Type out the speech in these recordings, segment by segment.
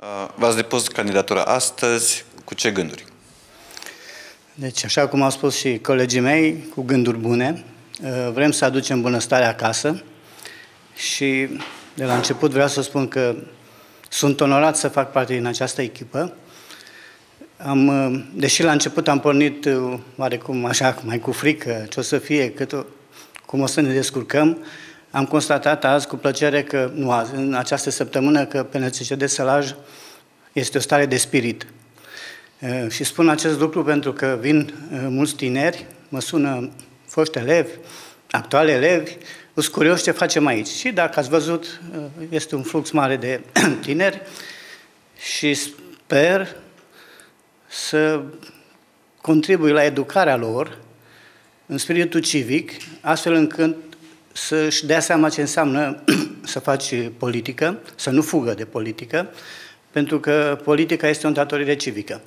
Uh, v-ați depus candidatura astăzi cu ce gânduri? Deci, așa cum au spus și colegii mei, cu gânduri bune, uh, vrem să aducem bunăstare acasă și de la început vreau să spun că sunt onorat să fac parte din această echipă. Am, uh, deși la început am pornit oarecum așa, mai cu frică, ce o să fie, cât o, cum o să ne descurcăm, am constatat azi cu plăcere că, nu azi, în această săptămână, că PNCCD Sălaj este o stare de spirit. Și spun acest lucru pentru că vin mulți tineri, mă sună foști elevi, actuali elevi, sunt curios ce facem aici. Și dacă ați văzut, este un flux mare de tineri și sper să contribui la educarea lor în spiritul civic, astfel încât să-și dea seama ce înseamnă să faci politică, să nu fugă de politică, pentru că politica este o îndatorire civică.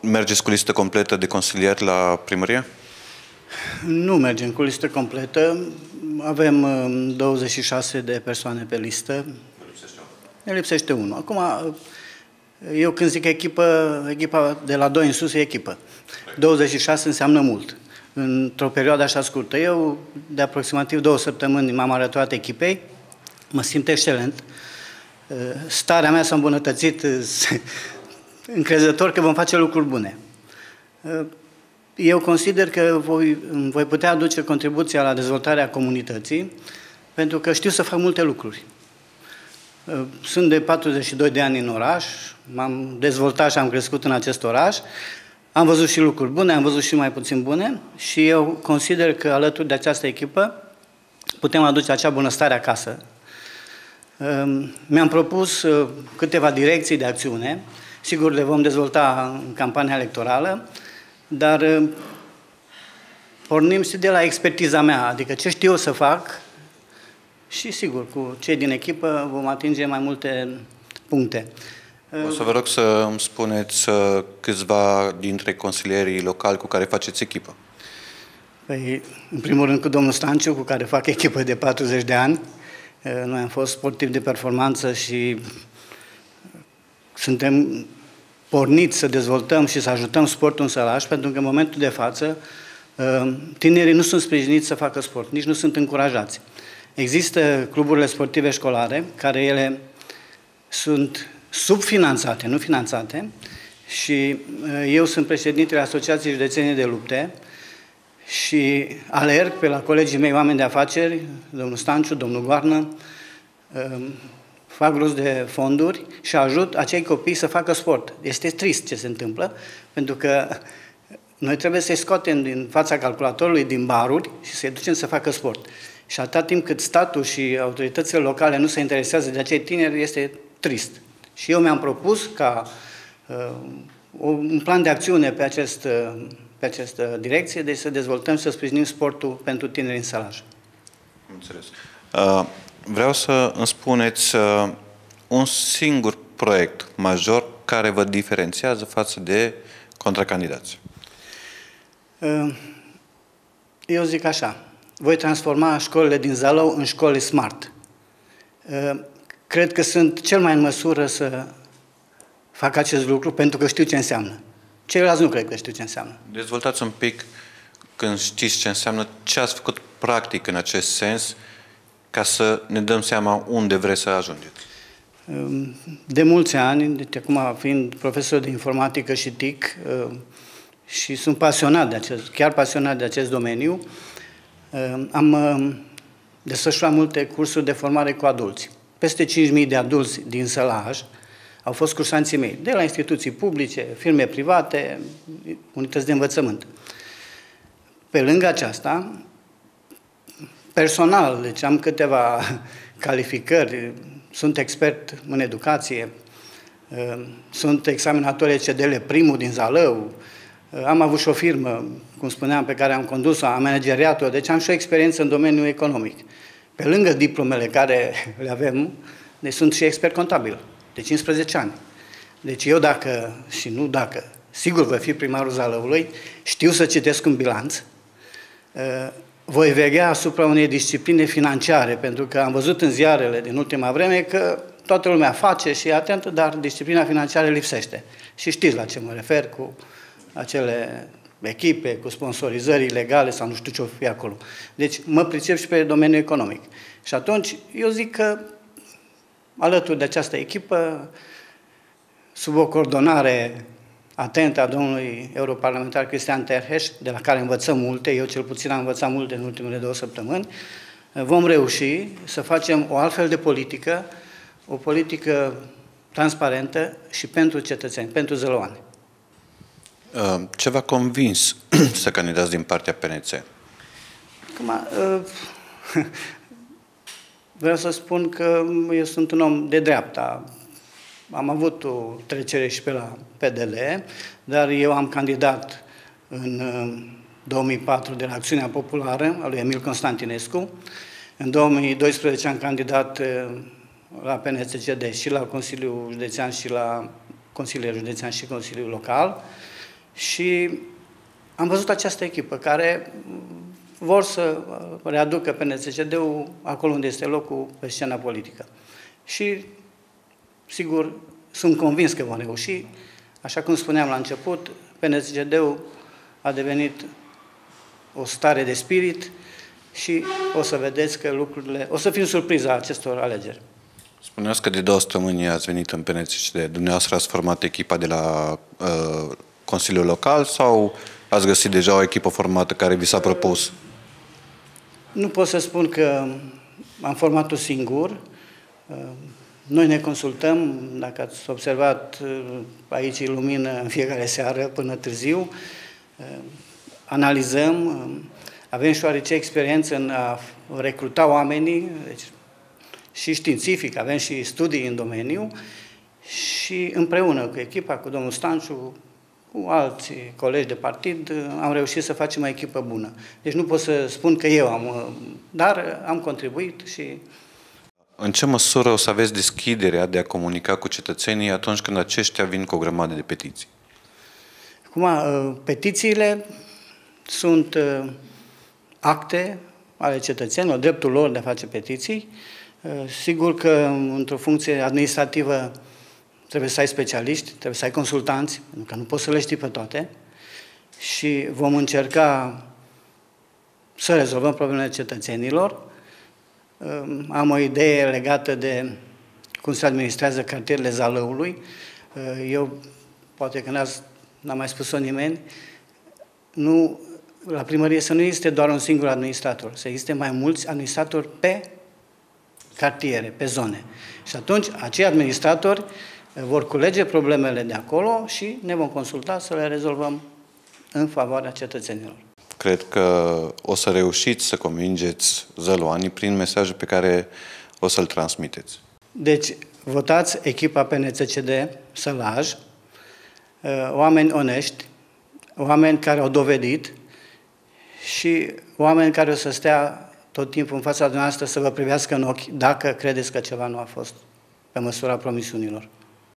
Mergeți cu listă completă de consilieri la primărie? Nu mergem cu listă completă. Avem 26 um, de persoane pe listă. Ne lipsește unul. Acum, eu când zic echipă, echipa de la 2 în sus e echipă. 26 înseamnă mult într-o perioadă așa scurtă. Eu, de aproximativ două săptămâni, m-am arătat echipei, mă simt excelent. Uh, starea mea s-a îmbunătățit, uh, încrezător că vom face lucruri bune. Uh, eu consider că voi, voi putea aduce contribuția la dezvoltarea comunității, pentru că știu să fac multe lucruri. Sunt de 42 de ani în oraș, m-am dezvoltat și am crescut în acest oraș am văzut și lucruri bune, am văzut și mai puțin bune și eu consider că alături de această echipă putem aduce acea bunăstare acasă. Ehm, mi-am propus uh, câteva direcții de acțiune, sigur le vom dezvolta în campania electorală, dar uh, pornim și de la expertiza mea, adică ce știu să fac și sigur cu cei din echipă vom atinge mai multe puncte. O să vă rog să îmi spuneți uh, câțiva dintre consilierii locali cu care faceți echipă. Păi, în primul rând cu domnul Stanciu, cu care fac echipă de 40 de ani. Uh, noi am fost sportivi de performanță și suntem porniți să dezvoltăm și să ajutăm sportul în sălaș, pentru că în momentul de față uh, tinerii nu sunt sprijiniți să facă sport, nici nu sunt încurajați. Există cluburile sportive școlare, care ele sunt subfinanțate, nu finanțate, și uh, eu sunt președintele Asociației Județene de Lupte și alerg pe la colegii mei oameni de afaceri, domnul Stanciu, domnul Goarnă, um, fac rost de fonduri și ajut acei copii să facă sport. Este trist ce se întâmplă, pentru că noi trebuie să-i scoatem din fața calculatorului, din baruri și să-i ducem să facă sport. Și atât timp cât statul și autoritățile locale nu se interesează de acei tineri, este trist. Și eu mi-am propus ca uh, un plan de acțiune pe, acest, uh, pe această direcție, deci să dezvoltăm și să sprijinim sportul pentru tineri în salaj. Înțeles. Uh, vreau să îmi spuneți uh, un singur proiect major care vă diferențiază față de contracandidați. Uh, eu zic așa, voi transforma școlile din Zalău în școli smart. Uh, cred că sunt cel mai în măsură să fac acest lucru pentru că știu ce înseamnă. Ceilalți nu cred că știu ce înseamnă. Dezvoltați un pic când știți ce înseamnă, ce ați făcut practic în acest sens ca să ne dăm seama unde vreți să ajungeți. De mulți ani, de acum fiind profesor de informatică și TIC uh, și sunt pasionat de acest, chiar pasionat de acest domeniu, uh, am uh, desfășurat multe cursuri de formare cu adulți peste 5.000 de adulți din Sălaj au fost cursanții mei, de la instituții publice, firme private, unități de învățământ. Pe lângă aceasta, personal, deci am câteva calificări, sunt expert în educație, sunt examinator ECDL primul din Zalău, am avut și o firmă, cum spuneam, pe care am condus-o, am manageriat-o, deci am și o experiență în domeniul economic. Pe lângă diplomele care le avem, ne sunt și expert contabil, de 15 ani. Deci eu dacă, și nu dacă, sigur voi fi primarul Zalăului, știu să citesc un bilanț, uh, voi vegea asupra unei discipline financiare, pentru că am văzut în ziarele din ultima vreme că toată lumea face și e atentă, dar disciplina financiară lipsește. Și știți la ce mă refer cu acele echipe, cu sponsorizări legale sau nu știu ce o fi acolo. Deci mă pricep și pe domeniul economic. Și atunci eu zic că alături de această echipă, sub o coordonare atentă a domnului europarlamentar Cristian Terheș, de la care învățăm multe, eu cel puțin am învățat multe în ultimele două săptămâni, vom reuși să facem o altfel de politică, o politică transparentă și pentru cetățeni, pentru zăloane. Uh, ce v-a convins să candidați din partea PNC? Acum, uh, vreau să spun că eu sunt un om de dreapta. Am avut o trecere și pe la PDL, dar eu am candidat în 2004 uh, de la Acțiunea Populară a lui Emil Constantinescu. În 2012 am candidat la PNCCD și la Consiliul Județean și la Consiliul Județean și Consiliul Local. Și am văzut această echipă care vor să readucă PNCCD-ul acolo unde este locul pe scena politică. Și, sigur, sunt convins că vom reuși. Așa cum spuneam la început, PNCCD-ul a devenit o stare de spirit și o să vedeți că lucrurile... O să fim surpriza acestor alegeri. Spuneați că de două săptămâni ați venit în PNCCD. Dumneavoastră ați format echipa de la uh, Consiliul Local sau ați găsit deja o echipă formată care vi s-a propus? Nu pot să spun că am format-o singur. Noi ne consultăm, dacă ați observat, aici e lumină în fiecare seară până târziu, analizăm, avem și oarece experiență în a recruta oamenii, deci și științific, avem și studii în domeniu și împreună cu echipa, cu domnul Stanciu, cu alți colegi de partid, am reușit să facem o echipă bună. Deci nu pot să spun că eu am, dar am contribuit și... În ce măsură o să aveți deschiderea de a comunica cu cetățenii atunci când aceștia vin cu o grămadă de petiții? Acum, uh, petițiile sunt uh, acte ale cetățenilor, dreptul lor de a face petiții. Uh, sigur că într-o funcție administrativă trebuie să ai specialiști, trebuie să ai consultanți, pentru că nu poți să le știi pe toate și vom încerca să rezolvăm problemele cetățenilor. Am o idee legată de cum se administrează cartierele Zalăului. Eu, poate că n-am mai spus-o nimeni, nu, la primărie să nu existe doar un singur administrator, să existe mai mulți administratori pe cartiere, pe zone. Și atunci, acei administratori vor culege problemele de acolo și ne vom consulta să le rezolvăm în favoarea cetățenilor. Cred că o să reușiți să convingeți zăloanii prin mesajul pe care o să-l transmiteți. Deci, votați echipa PNCCD Sălaj, uh, oameni onești, oameni care au dovedit și oameni care o să stea tot timpul în fața dumneavoastră să vă privească în ochi dacă credeți că ceva nu a fost pe măsura promisiunilor.